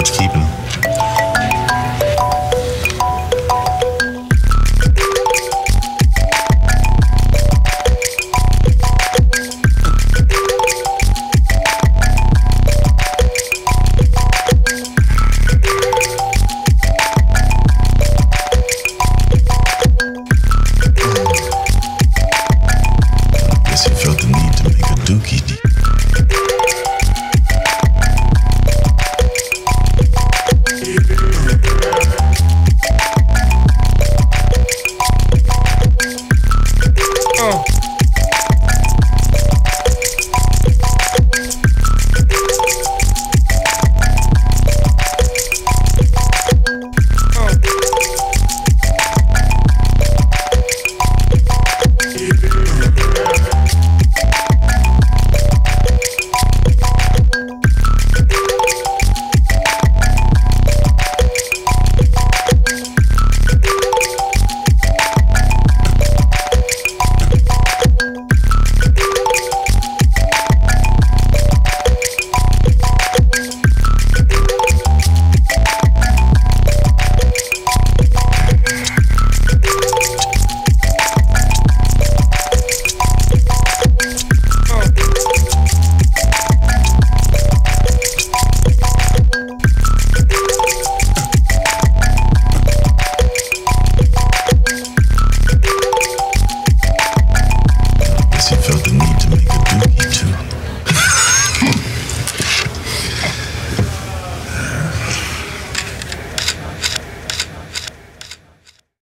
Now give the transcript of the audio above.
much keeping. Felt the need to make a dookie. need to make a dookie too.